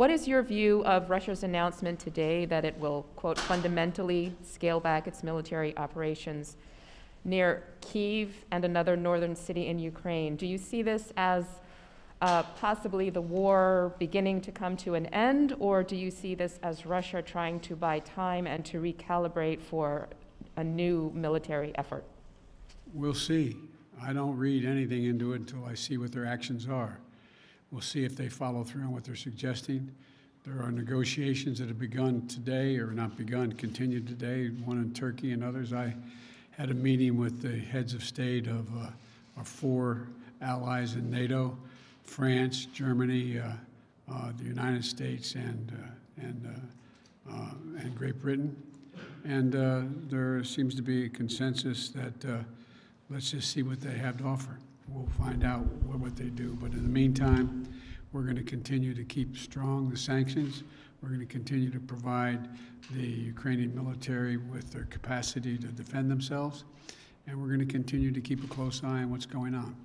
What is your view of Russia's announcement today that it will, quote, fundamentally scale back its military operations near Kiev and another northern city in Ukraine? Do you see this as uh, possibly the war beginning to come to an end, or do you see this as Russia trying to buy time and to recalibrate for a new military effort? We'll see. I don't read anything into it until I see what their actions are. We'll see if they follow through on what they're suggesting. There are negotiations that have begun today, or not begun, continued today, one in Turkey and others. I had a meeting with the heads of state of uh, our four allies in NATO France, Germany, uh, uh, the United States, and, uh, and, uh, uh, and Great Britain. And there seems to be a consensus that let's just see what they have to offer. We'll find out what, they do. But in the meantime, we're going to continue to keep strong the sanctions. We're going to continue to provide the Ukrainian military with their capacity to defend themselves. And we're going to continue to keep a close eye on what's going on.